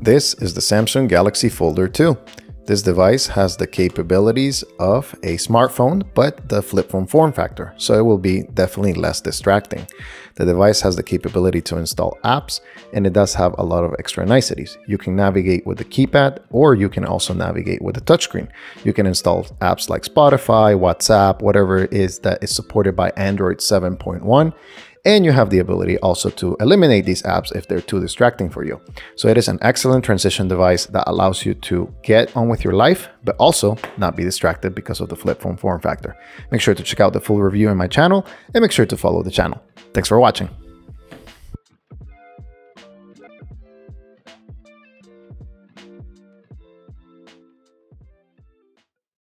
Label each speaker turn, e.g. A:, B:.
A: This is the Samsung Galaxy Folder 2. This device has the capabilities of a smartphone, but the flip phone form factor, so it will be definitely less distracting. The device has the capability to install apps, and it does have a lot of extra niceties. You can navigate with the keypad, or you can also navigate with the touchscreen. You can install apps like Spotify, WhatsApp, whatever it is that is supported by Android 7.1, and you have the ability also to eliminate these apps if they're too distracting for you. So it is an excellent transition device that allows you to get on with your life, but also not be distracted because of the flip phone form factor. Make sure to check out the full review in my channel and make sure to follow the channel. Thanks for watching.